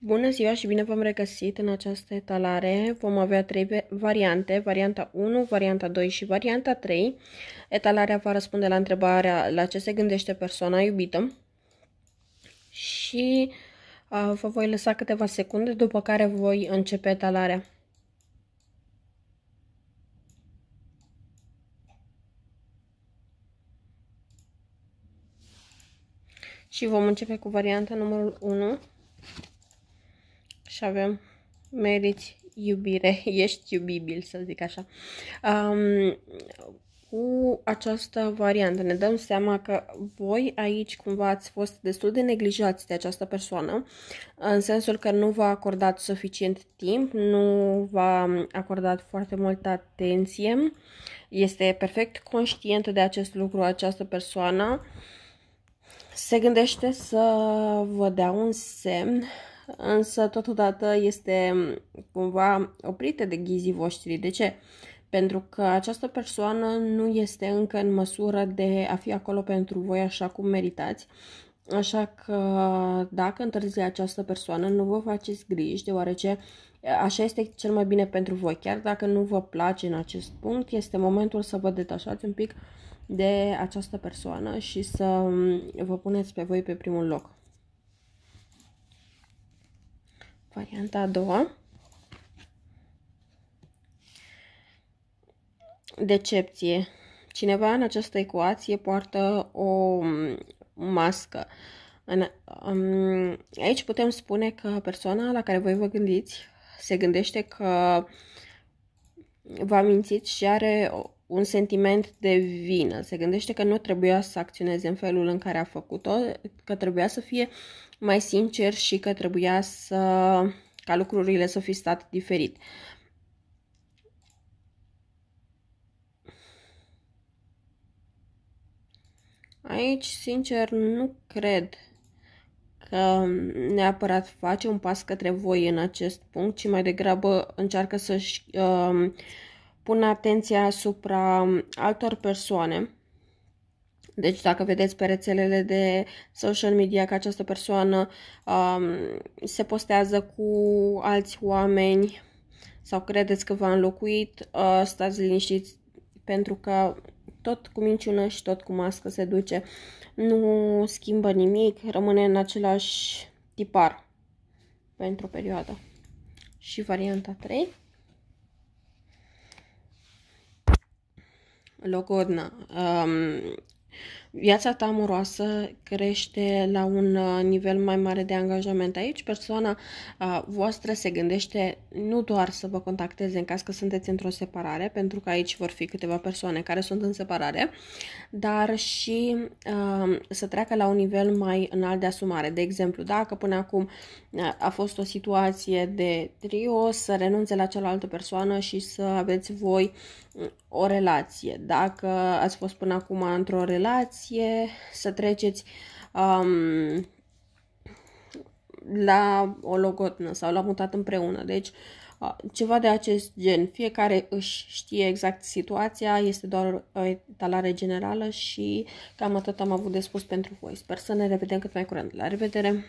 Bună ziua și bine v-am regăsit în această etalare. Vom avea trei variante, varianta 1, varianta 2 și varianta 3. Etalarea va răspunde la întrebarea la ce se gândește persoana iubită și uh, vă voi lăsa câteva secunde, după care voi începe etalarea. Și vom începe cu varianta numărul 1 și avem meriți iubire, ești iubibil, să zic așa. Um, cu această variantă ne dăm seama că voi aici cumva ați fost destul de neglijați de această persoană, în sensul că nu v-a acordat suficient timp, nu v-a acordat foarte multă atenție, este perfect conștientă de acest lucru această persoană, se gândește să vă dea un semn însă totodată este cumva oprită de ghizii voștri. De ce? Pentru că această persoană nu este încă în măsură de a fi acolo pentru voi așa cum meritați. Așa că dacă întârzi această persoană, nu vă faceți griji, deoarece așa este cel mai bine pentru voi. Chiar dacă nu vă place în acest punct, este momentul să vă detașați un pic de această persoană și să vă puneți pe voi pe primul loc. Varianta a doua. Decepție. Cineva în această ecuație poartă o mască. În, um, aici putem spune că persoana la care voi vă gândiți se gândește că v-a mințit și are un sentiment de vină. Se gândește că nu trebuia să acționeze în felul în care a făcut-o, că trebuia să fie mai sincer și că trebuia să ca lucrurile să fi stat diferit. Aici, sincer, nu cred că neapărat face un pas către voi în acest punct, ci mai degrabă încearcă să-și uh, pună atenția asupra altor persoane deci dacă vedeți pe rețelele de social media că această persoană um, se postează cu alți oameni sau credeți că v-a înlocuit, uh, stați liniștiți pentru că tot cu minciună și tot cu mască se duce. Nu schimbă nimic, rămâne în același tipar pentru o perioadă. Și varianta 3. Logodna. Um, viața ta amoroasă crește la un uh, nivel mai mare de angajament. Aici persoana uh, voastră se gândește nu doar să vă contacteze în caz că sunteți într-o separare, pentru că aici vor fi câteva persoane care sunt în separare, dar și uh, să treacă la un nivel mai înalt de asumare. De exemplu, dacă până acum a fost o situație de trio, să renunțe la cealaltă persoană și să aveți voi o relație. Dacă ați fost până acum într-o relație, să treceți um, la o logotnă sau la mutat împreună. Deci, uh, ceva de acest gen. Fiecare își știe exact situația, este doar o etalare generală și cam atât am avut de spus pentru voi. Sper să ne revedem cât mai curând. La revedere!